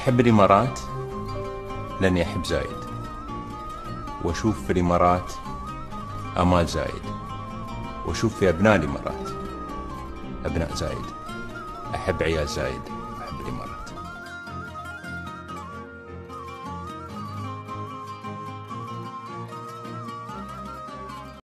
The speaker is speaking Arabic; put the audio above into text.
أحب الإمارات لأني أحب زايد. وأشوف في الإمارات آمال زايد. وأشوف في أبناء الإمارات أبناء زايد. أحب عيال زايد وأحب الإمارات.